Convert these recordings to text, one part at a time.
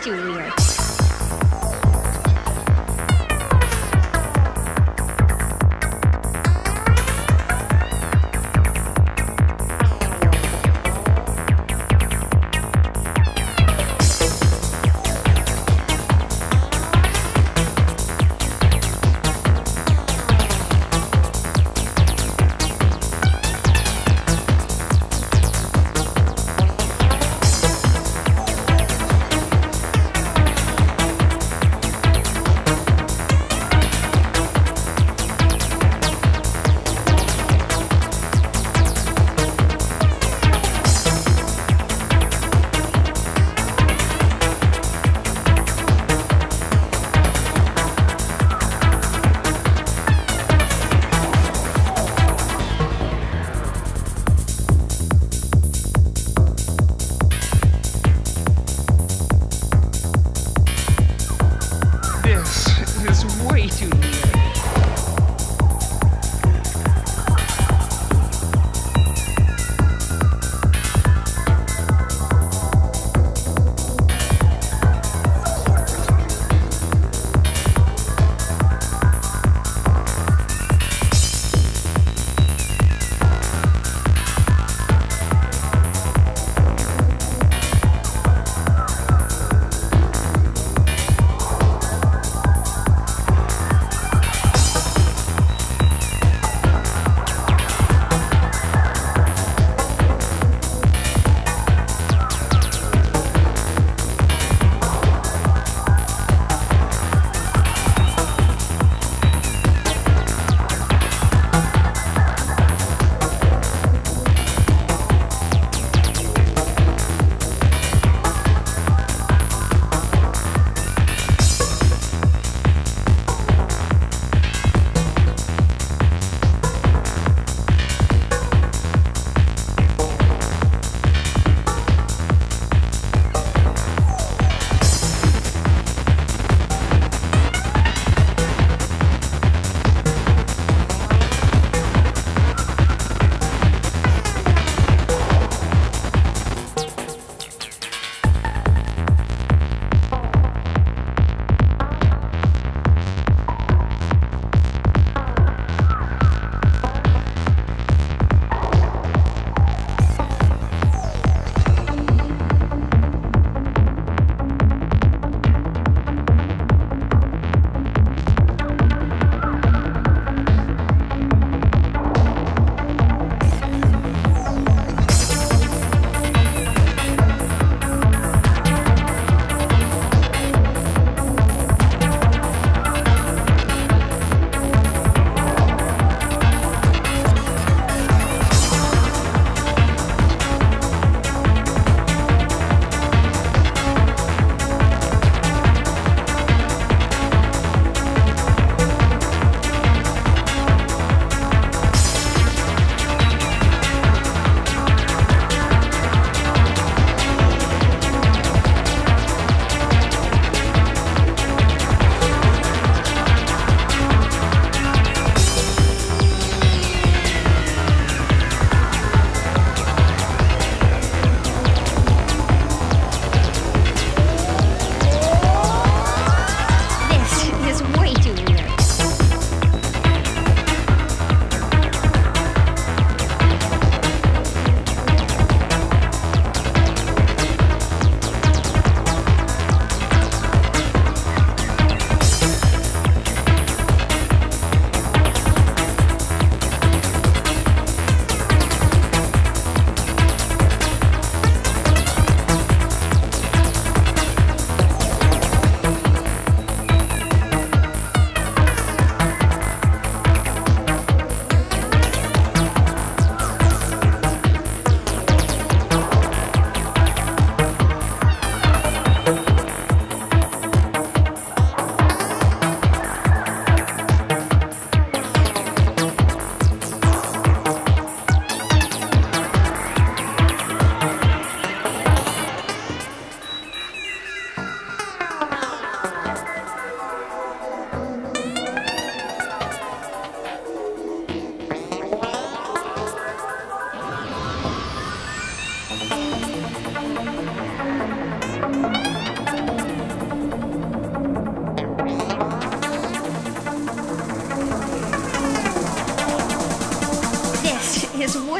Juilliard. too.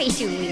This